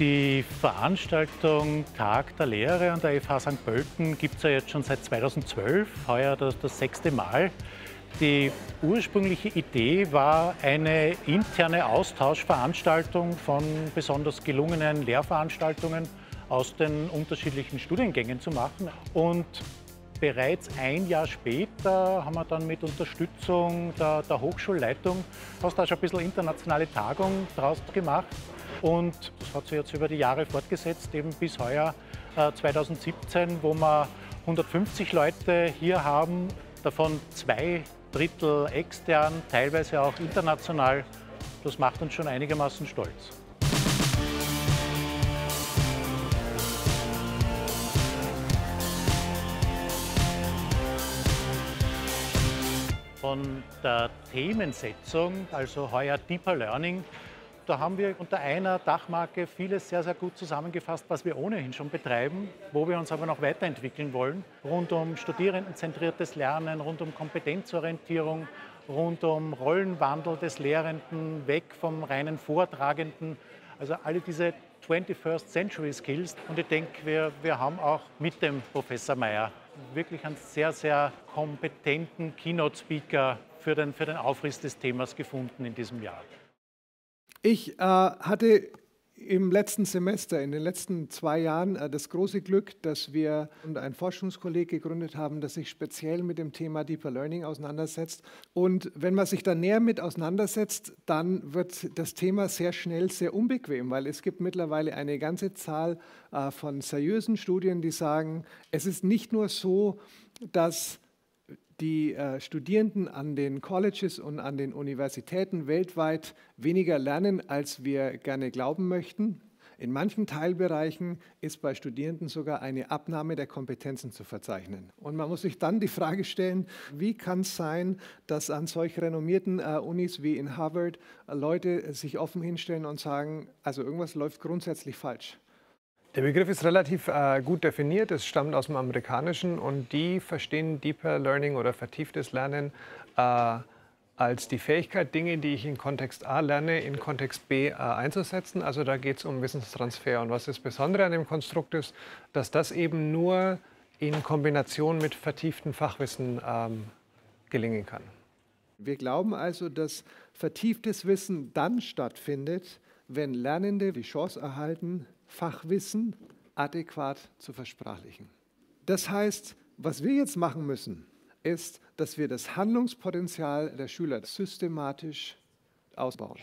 Die Veranstaltung Tag der Lehre an der FH St. Pölten gibt es ja jetzt schon seit 2012, heuer das, das sechste Mal. Die ursprüngliche Idee war eine interne Austauschveranstaltung von besonders gelungenen Lehrveranstaltungen aus den unterschiedlichen Studiengängen zu machen. Und bereits ein Jahr später haben wir dann mit Unterstützung der, der Hochschulleitung fast auch schon ein bisschen internationale Tagung daraus gemacht. Und das hat sich jetzt über die Jahre fortgesetzt, eben bis heuer äh, 2017, wo wir 150 Leute hier haben, davon zwei Drittel extern, teilweise auch international. Das macht uns schon einigermaßen stolz. Von der Themensetzung, also heuer Deeper Learning, da haben wir unter einer Dachmarke vieles sehr, sehr gut zusammengefasst, was wir ohnehin schon betreiben, wo wir uns aber noch weiterentwickeln wollen. Rund um studierendenzentriertes Lernen, rund um Kompetenzorientierung, rund um Rollenwandel des Lehrenden, weg vom reinen Vortragenden. Also alle diese 21st Century Skills. Und ich denke, wir, wir haben auch mit dem Professor Meyer wirklich einen sehr, sehr kompetenten Keynote-Speaker für den, für den Aufriss des Themas gefunden in diesem Jahr. Ich äh, hatte im letzten Semester, in den letzten zwei Jahren, äh, das große Glück, dass wir ein Forschungskolleg gegründet haben, das sich speziell mit dem Thema Deeper Learning auseinandersetzt. Und wenn man sich da näher mit auseinandersetzt, dann wird das Thema sehr schnell sehr unbequem, weil es gibt mittlerweile eine ganze Zahl äh, von seriösen Studien, die sagen, es ist nicht nur so, dass die äh, Studierenden an den Colleges und an den Universitäten weltweit weniger lernen, als wir gerne glauben möchten. In manchen Teilbereichen ist bei Studierenden sogar eine Abnahme der Kompetenzen zu verzeichnen. Und man muss sich dann die Frage stellen, wie kann es sein, dass an solch renommierten äh, Unis wie in Harvard äh, Leute sich offen hinstellen und sagen, also irgendwas läuft grundsätzlich falsch. Der Begriff ist relativ äh, gut definiert. Es stammt aus dem Amerikanischen und die verstehen Deeper Learning oder vertieftes Lernen äh, als die Fähigkeit, Dinge, die ich in Kontext A lerne, in Kontext B äh, einzusetzen. Also da geht es um Wissenstransfer. Und was das Besondere an dem Konstrukt ist, dass das eben nur in Kombination mit vertieftem Fachwissen ähm, gelingen kann. Wir glauben also, dass vertieftes Wissen dann stattfindet, wenn Lernende die Chance erhalten, Fachwissen adäquat zu versprachlichen. Das heißt, was wir jetzt machen müssen, ist, dass wir das Handlungspotenzial der Schüler systematisch ausbauen.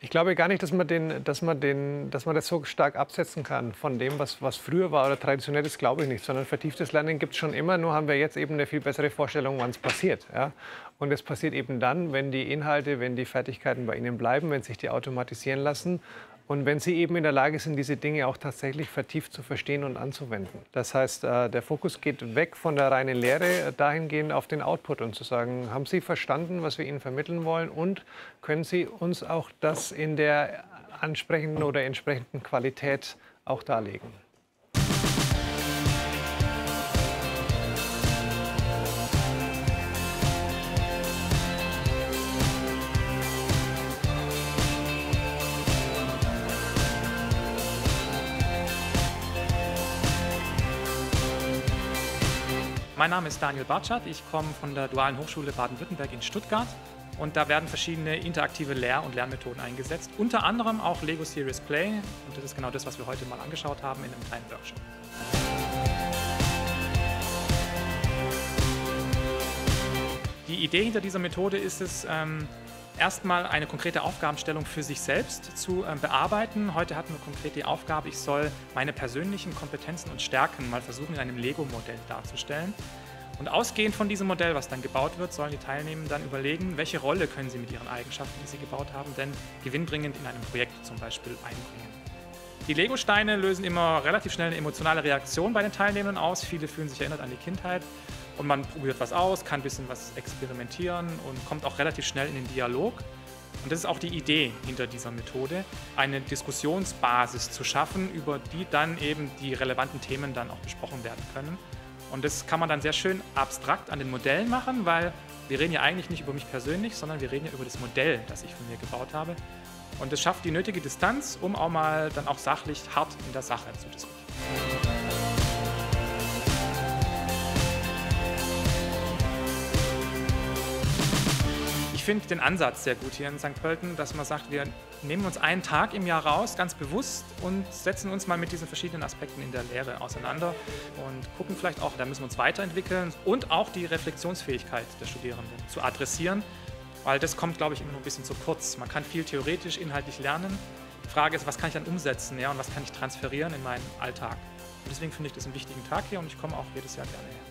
Ich glaube gar nicht, dass man, den, dass, man den, dass man das so stark absetzen kann von dem, was, was früher war oder traditionell ist, glaube ich nicht, sondern vertieftes Lernen gibt es schon immer, nur haben wir jetzt eben eine viel bessere Vorstellung, wann es passiert. Ja? Und es passiert eben dann, wenn die Inhalte, wenn die Fertigkeiten bei Ihnen bleiben, wenn sich die automatisieren lassen und wenn Sie eben in der Lage sind, diese Dinge auch tatsächlich vertieft zu verstehen und anzuwenden. Das heißt, äh, der Fokus geht weg von der reinen Lehre äh, dahingehend auf den Output und zu sagen, haben Sie verstanden, was wir Ihnen vermitteln wollen und können Sie uns auch das in der ansprechenden oder entsprechenden Qualität auch darlegen. Mein Name ist Daniel Bartschat, ich komme von der Dualen Hochschule Baden-Württemberg in Stuttgart. Und da werden verschiedene interaktive Lehr- und Lernmethoden eingesetzt, unter anderem auch Lego Serious Play. Und das ist genau das, was wir heute mal angeschaut haben in einem kleinen Workshop. Die Idee hinter dieser Methode ist es, ähm, erstmal eine konkrete Aufgabenstellung für sich selbst zu äh, bearbeiten. Heute hatten wir konkret die Aufgabe, ich soll meine persönlichen Kompetenzen und Stärken mal versuchen in einem Lego-Modell darzustellen. Und ausgehend von diesem Modell, was dann gebaut wird, sollen die Teilnehmer dann überlegen, welche Rolle können sie mit ihren Eigenschaften, die sie gebaut haben, denn gewinnbringend in einem Projekt zum Beispiel einbringen. Die Lego-Steine lösen immer relativ schnell eine emotionale Reaktion bei den Teilnehmern aus. Viele fühlen sich erinnert an die Kindheit und man probiert was aus, kann ein bisschen was experimentieren und kommt auch relativ schnell in den Dialog. Und das ist auch die Idee hinter dieser Methode, eine Diskussionsbasis zu schaffen, über die dann eben die relevanten Themen dann auch besprochen werden können. Und das kann man dann sehr schön abstrakt an den Modellen machen, weil wir reden ja eigentlich nicht über mich persönlich, sondern wir reden ja über das Modell, das ich von mir gebaut habe. Und es schafft die nötige Distanz, um auch mal dann auch sachlich hart in der Sache zu diskutieren. Finde den Ansatz sehr gut hier in St. Pölten, dass man sagt, wir nehmen uns einen Tag im Jahr raus, ganz bewusst, und setzen uns mal mit diesen verschiedenen Aspekten in der Lehre auseinander und gucken vielleicht auch, da müssen wir uns weiterentwickeln und auch die Reflexionsfähigkeit der Studierenden zu adressieren, weil das kommt, glaube ich, immer nur ein bisschen zu kurz. Man kann viel theoretisch, inhaltlich lernen. Die Frage ist, was kann ich dann umsetzen ja, und was kann ich transferieren in meinen Alltag. Und deswegen finde ich das einen wichtigen Tag hier und ich komme auch jedes Jahr gerne her.